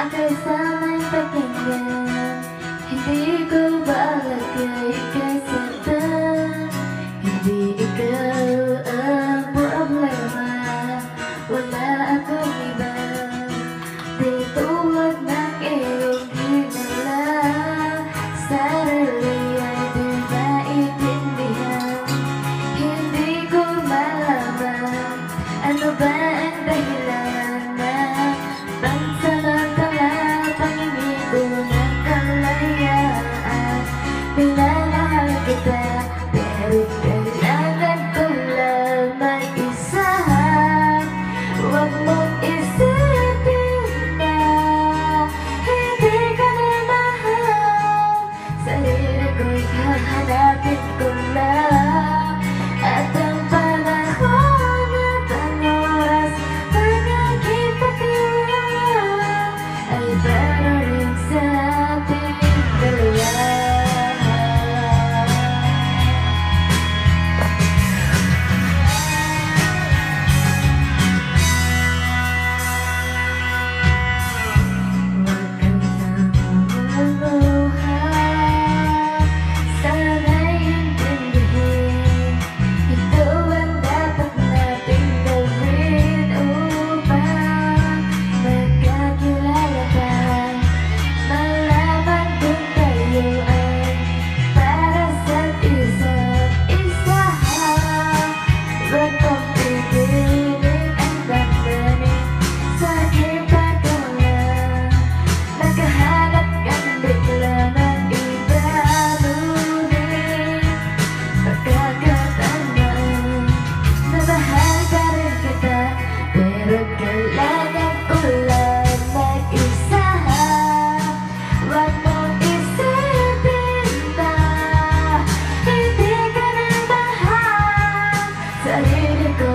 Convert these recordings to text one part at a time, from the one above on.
I can feel my freaking good. love is gonna love. critical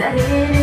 setting